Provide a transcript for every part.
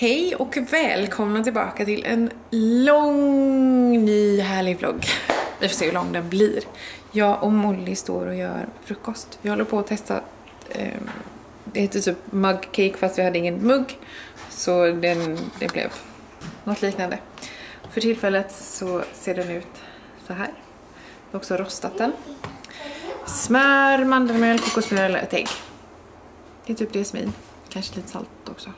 Hej och välkomna tillbaka till en lång ny härlig vlogg. Vi får se hur lång den blir. Jag och Molly står och gör frukost. Vi håller på att testa, eh, det heter typ mug cake fast vi hade ingen mugg. Så den, det blev något liknande. För tillfället så ser den ut så här. Jag har också rostat den. Smör, mandelmjöl, kokosmjöl, ett ägg. Det är typ det som är i. Kanske lite salt också.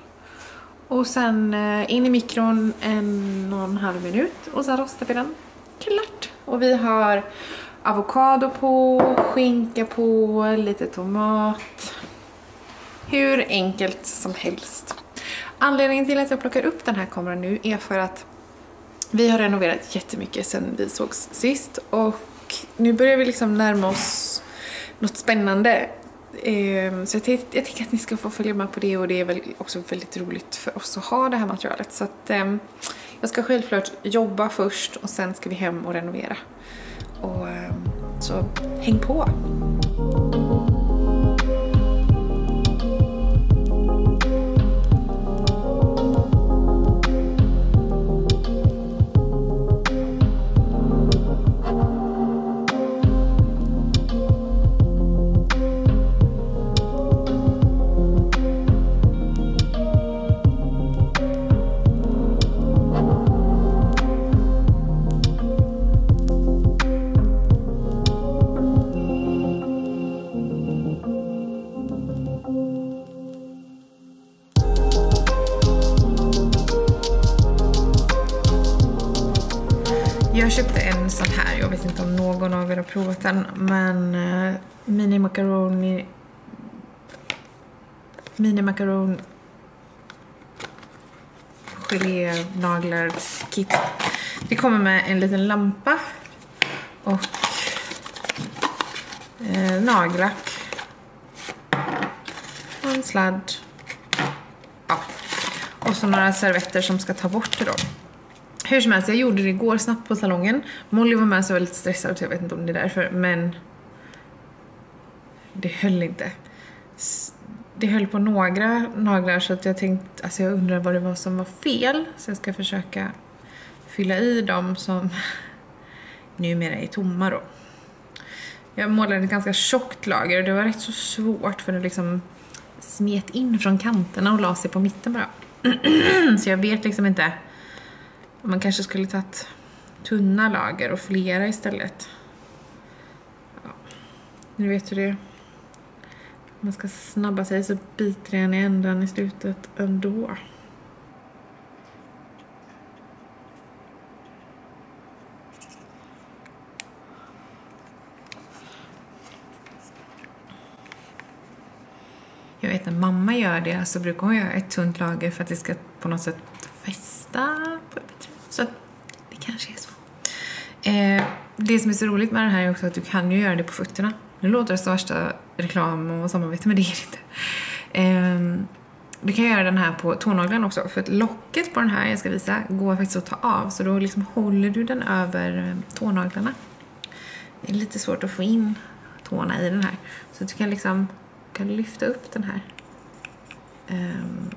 Och sen eh, in i mikron en och en halv minut och sen rostar vi den. Klart! Och vi har avokado på, skinka på, lite tomat. Hur enkelt som helst. Anledningen till att jag plockar upp den här kameran nu är för att vi har renoverat jättemycket sen vi sågs sist och nu börjar vi liksom närma oss något spännande. Ehm, så jag, jag tänker att ni ska få följa med på det och det är väl också väldigt roligt för oss att ha det här materialet. Så att ehm, jag ska självklart jobba först och sen ska vi hem och renovera. Och, ehm, så häng på! Jag köpte en sån här, jag vet inte om någon av er har provat den, men uh, mini macaroni mini macaron gelé naglar kit. Det kommer med en liten lampa och eh, nagellack. En sladd. Ja. Och så några servetter som ska ta bort det då. Hur som helst, jag gjorde det igår snabbt på salongen. Molly var med så jag var lite stressad så jag vet inte om det är därför, men det höll inte. Det höll på några naglar så att jag tänkte, alltså jag undrar vad det var som var fel. Så jag ska försöka fylla i dem som numera är tomma då. Jag målade ett ganska tjockt lager och det var rätt så svårt för det liksom smet in från kanterna och la sig på mitten bara. så jag vet liksom inte man kanske skulle tagit tunna lager och flera istället. Ja. Nu vet hur det är. Man ska snabba sig så biter en i ändan i slutet ändå. Jag vet när mamma gör det så brukar hon göra ett tunt lager för att det ska på något sätt fästa på ett så det kanske är så. Eh, det som är så roligt med det här är också att du kan ju göra det på fötterna. Nu låter det som värsta reklam och samarbete, men det är det inte. Eh, du kan göra den här på tånaglarna också, för att locket på den här jag ska visa går faktiskt att ta av, så då liksom håller du den över eh, tånaglarna. Det är lite svårt att få in tårna i den här, så du kan liksom kan lyfta upp den här. Um,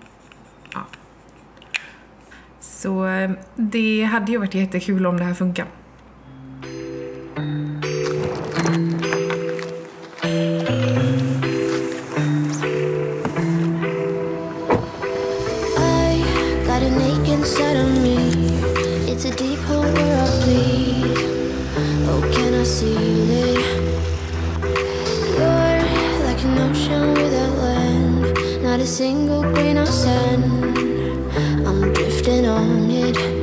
ja. Så eh, det hade ju varit jättekul om det här funkar. Single grain of sand. I'm drifting on it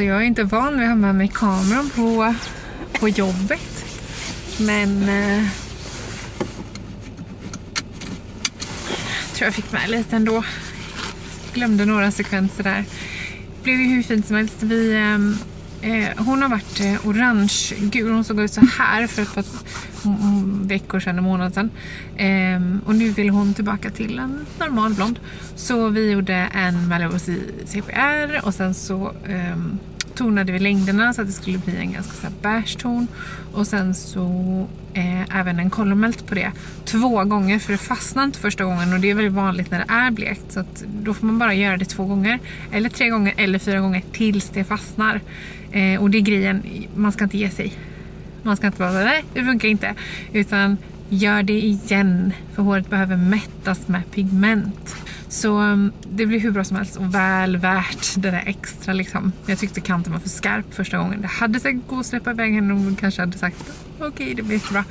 Alltså jag är inte van vid att ha med mig kameran på, på jobbet. Men... Eh, jag tror jag fick med lite ändå. Glömde några sekvenser där. Det blev ju hur fint som helst. Vi, eh, eh hon har varit eh, orange-gul. Hon såg ut så här för att hon, veckor sedan, en månad sedan. Ehm, och nu vill hon tillbaka till en normal blond. Så vi gjorde en Malibu CPR och sen så ehm, tonade vi längderna så att det skulle bli en ganska beige ton. Och sen så eh, även en kolomelt på det. Två gånger för det fastnar inte första gången och det är väldigt vanligt när det är blekt. Så att då får man bara göra det två gånger. Eller tre gånger eller fyra gånger tills det fastnar. Eh, och det är grejen, man ska inte ge sig. Man ska inte bara säga nej, det funkar inte. Utan gör det igen. För håret behöver mättas med pigment. Så mm, det blir hur bra som helst och väl värt det där extra liksom. Jag tyckte kanten var för skarp första gången. Det hade säkert gått att släppa iväg henne och kanske hade sagt okej okay, det blir jättebra.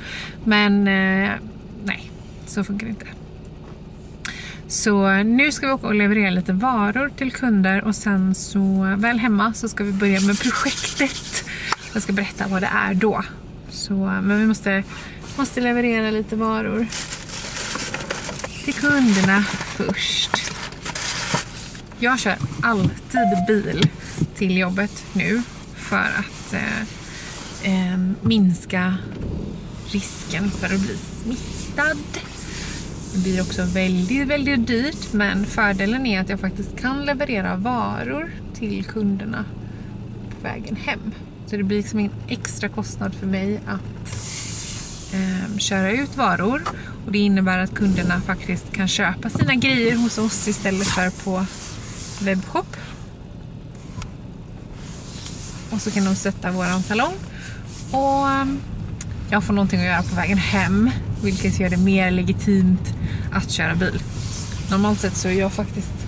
Men eh, nej, så funkar det inte. Så nu ska vi åka och leverera lite varor till kunder och sen så väl hemma så ska vi börja med projektet. Jag ska berätta vad det är då. Så, men vi måste, måste leverera lite varor till kunderna först. Jag kör alltid bil till jobbet nu för att eh, eh, minska risken för att bli smittad. Det blir också väldigt, väldigt dyrt men fördelen är att jag faktiskt kan leverera varor till kunderna på vägen hem. Så det blir liksom en extra kostnad för mig att eh, köra ut varor och det innebär att kunderna faktiskt kan köpa sina grejer hos oss istället för på webbshop. Och så kan de stötta våran salong. Och ehm, jag får någonting att göra på vägen hem, vilket gör det mer legitimt att köra bil. Normalt sett så är jag faktiskt,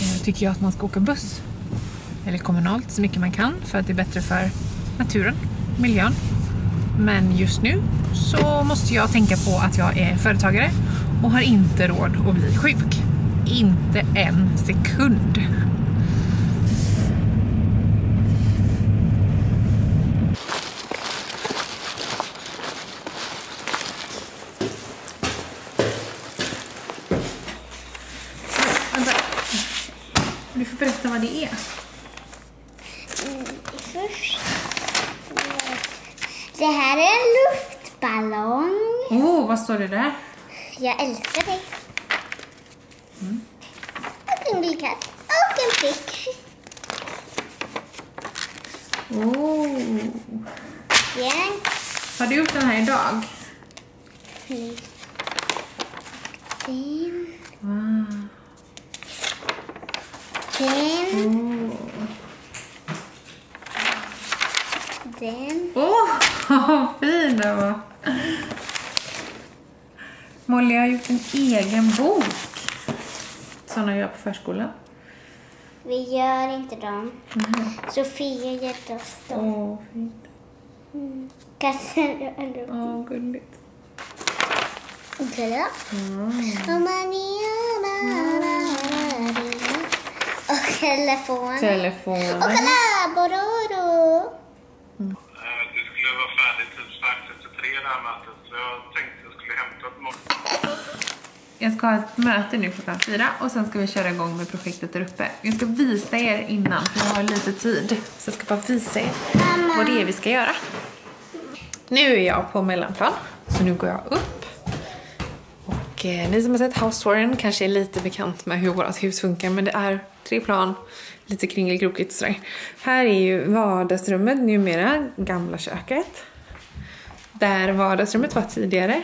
eh, tycker jag att man ska åka buss. Eller kommunalt så mycket man kan för att det är bättre för naturen, miljön. Men just nu så måste jag tänka på att jag är företagare och har inte råd att bli sjuk. Inte en sekund. Du får berätta vad det är. Mm, först. Det här är en luftballong. Oh, vad står det där? Jag älskar dig. Och en bikatt. Och en prick. Oh. Den. Har du gjort den här idag? Den. Wow. Den. Oh. Den. Åh, vad fin den var! Molly har gjort en egen bok. Såna gör på förskolan. Vi gör inte dem. Sofia gett oss dem. Åh, fint. Kanske eller Åh, gulligt. Kolla. Och Maria, Och telefon. Telefon. Och kolla, Bororo. Eh, Det skulle vara färdigt typ strax efter tre det här mötet. Så jag tänkte skulle hämta. Jag ska ha ett möte nu klockan fyra och sen ska vi köra igång med projektet där uppe. Jag ska visa er innan, för jag har lite tid. Så jag ska bara visa er vad det är vi ska göra. Nu är jag på mellanplan, så nu går jag upp. Och eh, ni som har sett House Touren kanske är lite bekant med hur vårt hus funkar, men det är tre plan, lite kringelkrokigt och sådär. Här är ju vardagsrummet numera, gamla köket. Där vardagsrummet var tidigare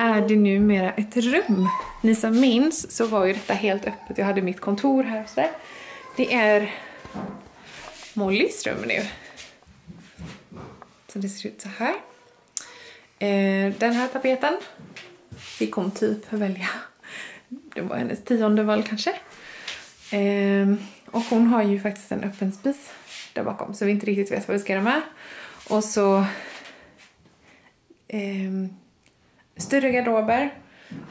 är det numera ett rum. Ni som minns så var ju detta helt öppet. Jag hade mitt kontor här och sådär. Det är Mollys rum nu. Så det ser ut så här. Eh, den här tapeten fick hon typ välja. Det var hennes tionde val kanske. Ehm, och hon har ju faktiskt en öppen spis där bakom så vi inte riktigt vet vad vi ska göra med. Och så ehm, större garderober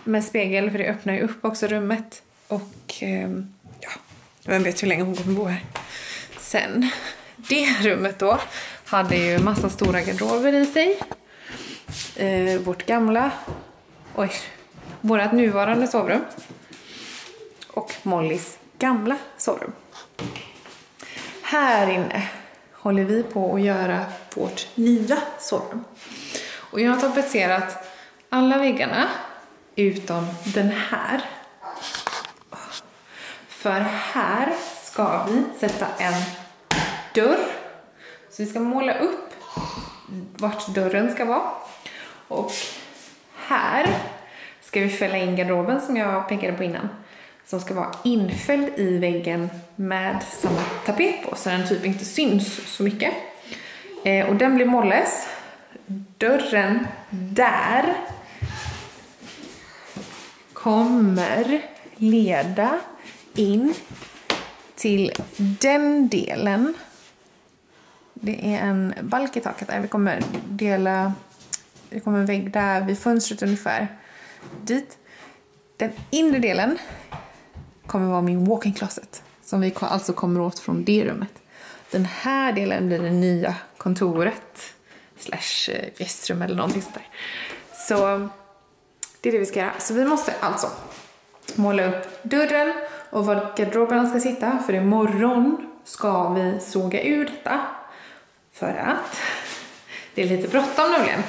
med spegel för det öppnar ju upp också rummet. Och eh, ja, vem vet hur länge hon kommer bo här. Sen, det rummet då hade ju massa stora garderober i sig. Eh, vårt gamla, oj, vårt nuvarande sovrum. Och Mollys gamla sovrum. Här inne håller vi på att göra vårt nya sovrum. Och jag har tapetserat alla väggarna utom den här. För här ska vi sätta en dörr. Så vi ska måla upp vart dörren ska vara. Och här ska vi fälla in garderoben som jag pekade på innan. Som ska vara infälld i väggen med samma tapet på så den typ inte syns så mycket. Eh, och den blir molles. Dörren där kommer leda in till den delen. Det är en balk i taket där. Vi kommer dela, Vi kommer en vägg där vid fönstret ungefär. Dit. Den inre delen kommer vara min walk-in closet. Som vi alltså kommer åt från det rummet. Den här delen blir det nya kontoret. Slash eh, gästrum eller någonting sånt där. Så det är det vi ska göra. Så vi måste alltså måla upp dörren och var garderoberna ska sitta. För imorgon ska vi såga ur detta. För att det är lite bråttom nämligen.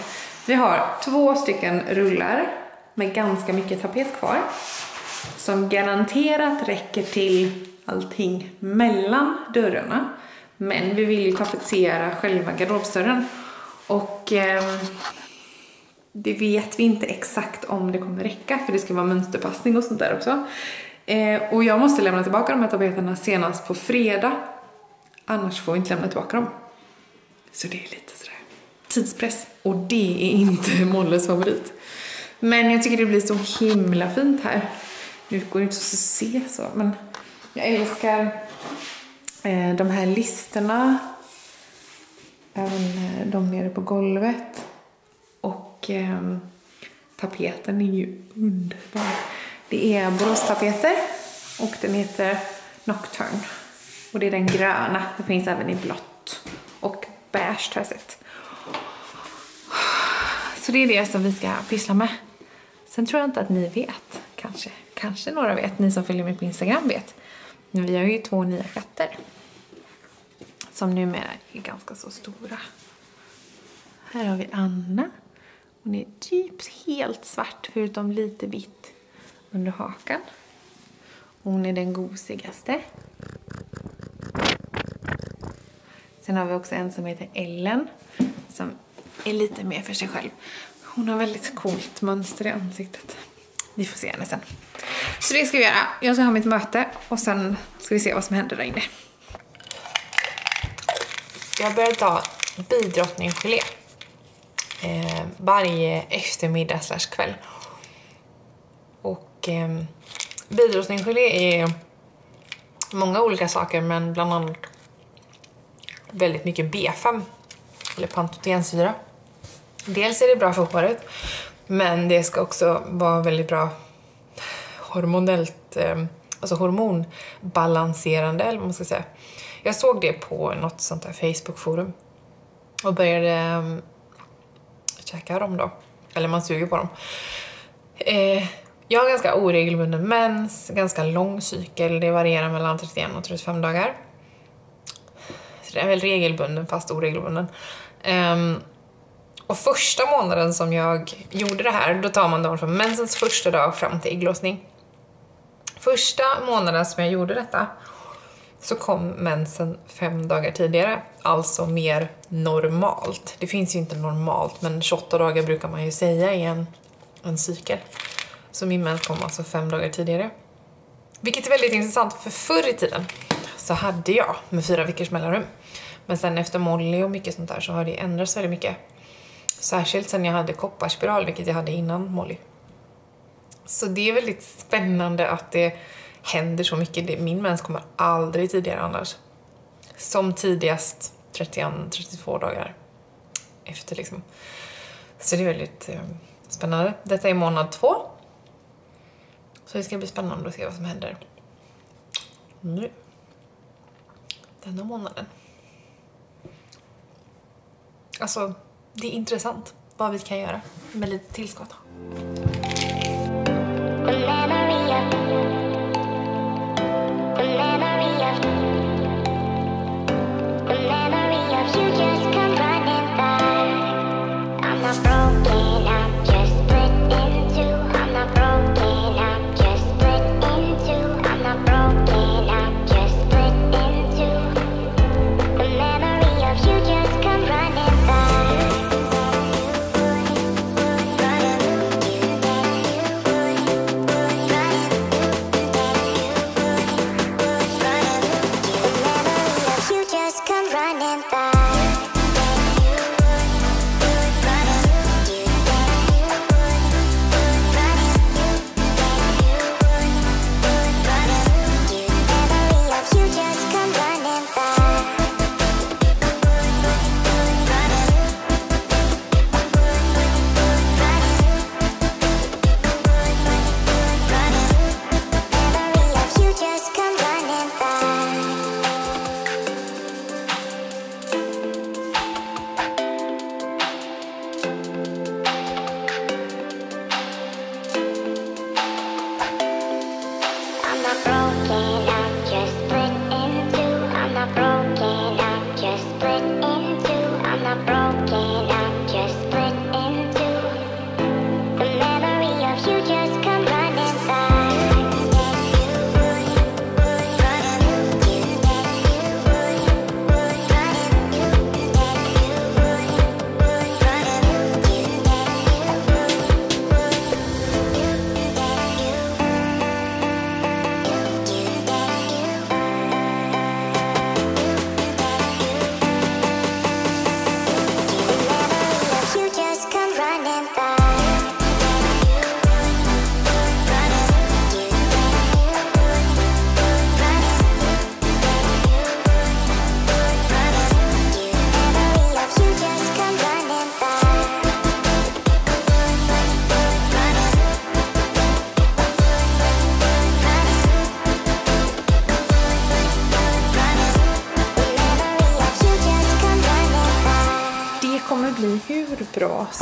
Vi har två stycken rullar med ganska mycket tapet kvar. Som garanterat räcker till allting mellan dörrarna. Men vi vill ju tapetsera själva garderobsdörren. Och eh, det vet vi inte exakt om det kommer räcka för det ska vara mönsterpassning och sånt där också. Eh, och jag måste lämna tillbaka de här tapeterna senast på fredag. Annars får vi inte lämna tillbaka dem. Så det är lite sådär tidspress. Och det är inte Molles favorit. Men jag tycker det blir så himla fint här. Nu går det inte att se så, men jag älskar eh, de här listerna. Även eh, de nere på golvet. Och eh, tapeten är ju underbar. Det är boråstapeter och den heter Nocturne. Och det är den gröna. Det finns även i blått och beige har jag sett. Så det är det som vi ska pyssla med. Sen tror jag inte att ni vet, kanske. Kanske några vet, ni som följer mig på Instagram vet. Men vi har ju två nya katter. Som numera är ganska så stora. Här har vi Anna. Hon är typ helt svart förutom lite vitt under hakan. Hon är den gosigaste. Sen har vi också en som heter Ellen som är lite mer för sig själv. Hon har väldigt coolt mönster i ansiktet. Vi får se henne sen. Så det ska vi göra. Jag ska ha mitt möte och sen ska vi se vad som händer där inne. Jag börjar ta bidrottninggelé eh, varje eftermiddag slash kväll. Och eh, bidrottningsgelé är många olika saker men bland annat väldigt mycket B5 eller pantotensyra. Dels är det bra för håret men det ska också vara väldigt bra hormonellt, eh, alltså hormonbalanserande eller vad man ska säga. Jag såg det på något sånt där Facebookforum och började ehm, käkar dem då. Eller man suger på dem. Eh, jag har ganska oregelbunden mens, ganska lång cykel. Det varierar mellan 31 och 35 dagar. Så det är väl regelbunden fast oregelbunden. Um, och första månaden som jag gjorde det här, då tar man dem från mensens första dag fram till ägglossning. Första månaden som jag gjorde detta så kom mensen fem dagar tidigare, alltså mer normalt. Det finns ju inte normalt, men 28 dagar brukar man ju säga är en en cykel. Så min mens kom alltså fem dagar tidigare. Vilket är väldigt intressant, för förr i tiden så hade jag med fyra veckors mellanrum. Men sen efter Molly och mycket sånt där så har det ändrats väldigt mycket. Särskilt sen jag hade kopparspiral, vilket jag hade innan Molly. Så det är väldigt spännande att det händer så mycket. Min mens kommer aldrig tidigare annars. Som tidigast 31-32 dagar efter liksom. Så det är väldigt eh, spännande. Detta är månad två. Så det ska bli spännande att se vad som händer nu. Denna månaden. Alltså, det är intressant vad vi kan göra med lite tillskott.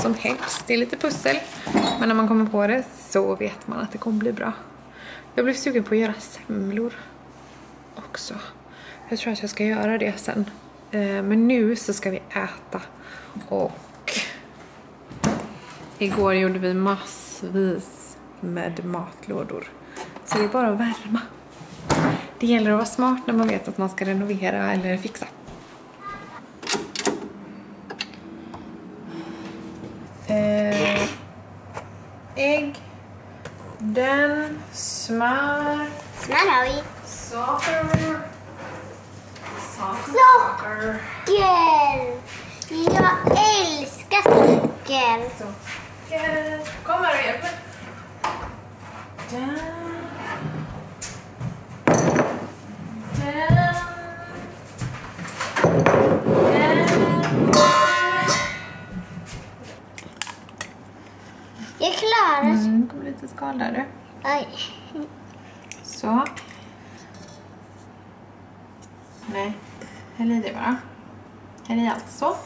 Som helst. Det är lite pussel, men när man kommer på det så vet man att det kommer bli bra. Jag blev sugen på att göra semlor också. Jag tror att jag ska göra det sen. Eh, men nu så ska vi äta och igår gjorde vi massvis med matlådor. Så det är bara att värma. Det gäller att vara smart när man vet att man ska renovera eller fixa. Ägg, den, smör, Snart har vi socker, socker, socker. Jag älskar socker. socker. Kom här och hjälp mig. Den, Klarar Mm, det kommer lite skal där du. Oj. Så. Nej, häll i det bara. Häll i allt så.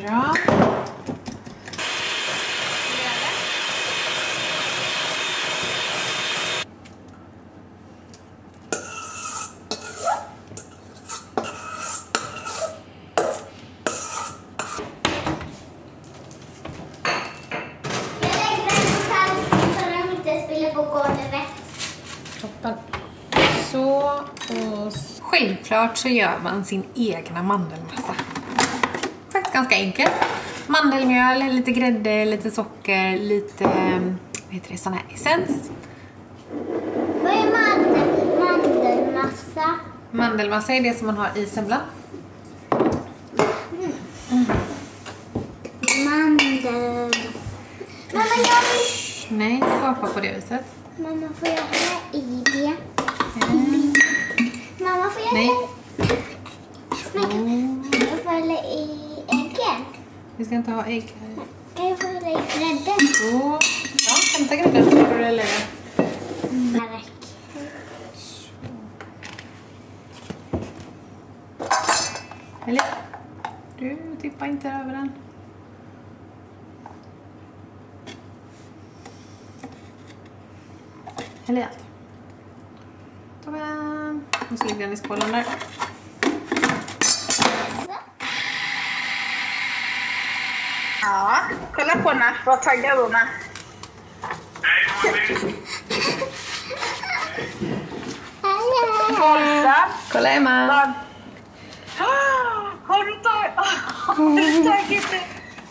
Bra. Jag lägger den på tallriken så den inte spiller på golvet. Toppen. Så. Och s- Självklart så gör man sin egna mandelmassa. Faktiskt ganska enkelt. mandelmjöl, lite grädde, lite socker, lite eh, vad heter det, sån här essens. Vad är mandel, mandelmassa? Mandelmassa är det som man har i semlan. Mandel... Mamma, jag vill... Nej, inte skapa på det viset. Mamma, får jag hälla i det? Mamma, får jag Nej. hälla Men kan jag få hälla i äggen? Vi ska inte ha ägg här. Kan jag få hälla i grädden? Ja, hämta grädden så får du hälla i den. I. Du tippar inte över den. Häll i allt. Tada! Så lägger den i skålen där. Ja, kolla på henne. Vad taggad hon är. Våldsam. Kolla Emma! Vad- Ah, Har du tagit... Har du tagit...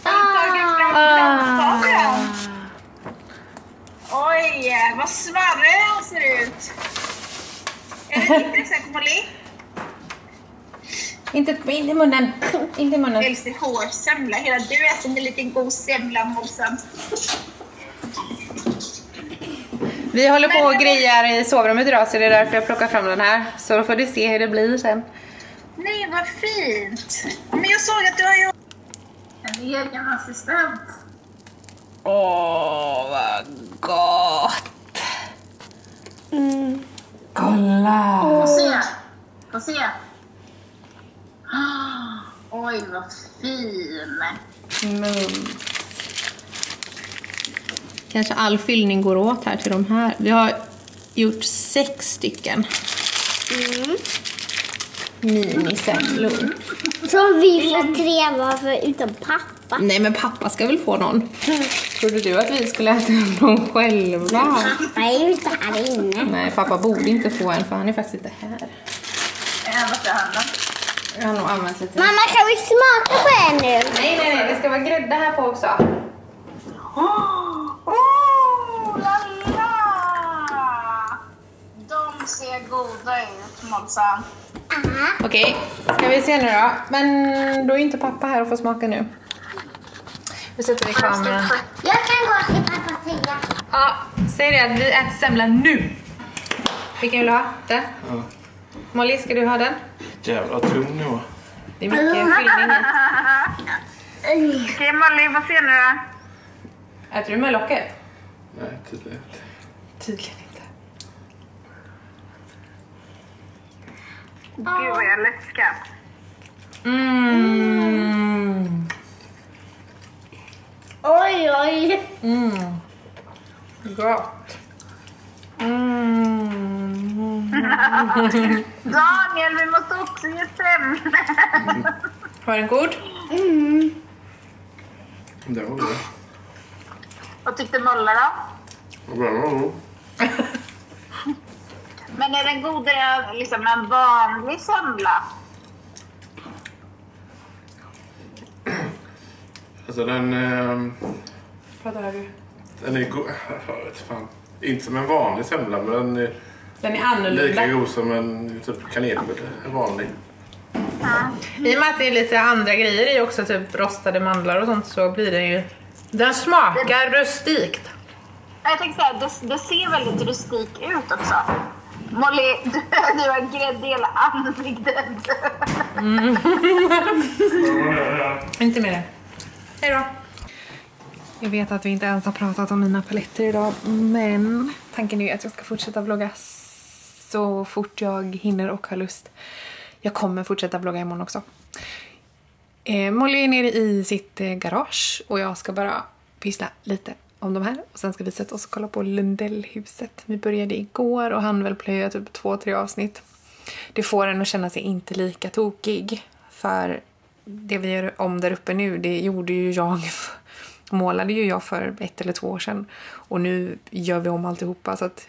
Har du tagit fram plastkameran? Oj, vad svarrig han ser ut. Är det ditt recept, Molly? Inte, inte i munnen! Inte i munnen. Helst i hård semla. Hela du äter en liten god semla, Målsam. Vi håller på och grejar i sovrummet idag så det är därför jag plockar fram den här. Så då får du se hur det blir sen. Nej, vad fint. Men jag såg att du har gjort en egen assistent. Åh, vad gott! Kolla! Få se. Få se. Oj, vad fin. Mums. Kanske all fyllning går åt här till de här. Vi har gjort sex stycken. Minisemlor. Så vi får tre var för utan pappa. Nej men pappa ska väl få någon? Trodde du att vi skulle äta dem själva? Pappa är ju inte här inne. Nej, pappa borde inte få en för han är faktiskt inte här. Äh, vart är handen? Jag har nog använt lite. Mamma, kan vi smaka på en nu? Nej, nej, nej, det ska vara grädde här på också. Oh, oh la la! De ser goda ut. Aha. Okej, ska vi se nu då. Men då är inte pappa här och får smaka nu. Vi sätter i kameran. Jag kan gå till pappas sida. Ja, säg det att vi äter semla nu. Vilken vill du ha? Den? Ja. Molly, ska du ha den? Jävla tung nu va? Det är mycket fyllning i. Okej, Molly, vad ser nu då? Äter du med locket? Nej, tydligen inte. Tydligen inte. Gud vad jag läskar. Mm. Oj, oj. Mm. Gott. Mm. Daniel, vi måste också ge semla. Var den god? Det var bra. Vad tyckte Molla då? Bra var det. Men är den godare liksom en vanlig semla? Alltså den... ehm, Prata högre. Den är god. Jag vet fan. Inte som en vanlig semla men den är Den är lika annorlunda. god som en typ kanelbulle. Vanlig. I och med att det är lite andra grejer i också, typ rostade mandlar och sånt, så blir den ju... Den smakar rustikt. Jag tänkte såhär, det, det ser väldigt rustik ut också. Molly, du, du har grädde i hela ansiktet. Inte mer. Hej då. Jag vet att vi inte ens har pratat om mina paletter idag, men tanken är ju att jag ska fortsätta vlogga så fort jag hinner och har lust. Jag kommer fortsätta vlogga imorgon också. Eh, Molly är nere i sitt eh, garage och jag ska bara pyssla lite om de här. Och sen ska vi sätta oss och kolla på Lundellhuset. Vi började igår och han väl plöja typ två, tre avsnitt. Det får en att känna sig inte lika tokig. För det vi gör om där uppe nu, det gjorde ju jag, målade ju jag för ett eller två år sedan. Och nu gör vi om alltihopa så att.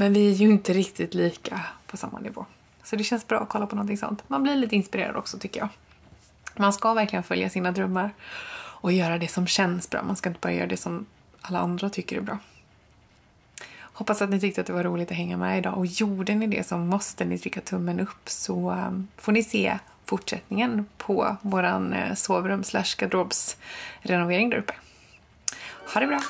Men vi är ju inte riktigt lika på samma nivå. Så det känns bra att kolla på någonting sånt. Man blir lite inspirerad också tycker jag. Man ska verkligen följa sina drömmar och göra det som känns bra. Man ska inte bara göra det som alla andra tycker är bra. Hoppas att ni tyckte att det var roligt att hänga med idag. Och gjorde ni det så måste ni trycka tummen upp så um, får ni se fortsättningen på våran eh, sovrum slash garderobsrenovering där uppe. Ha det bra!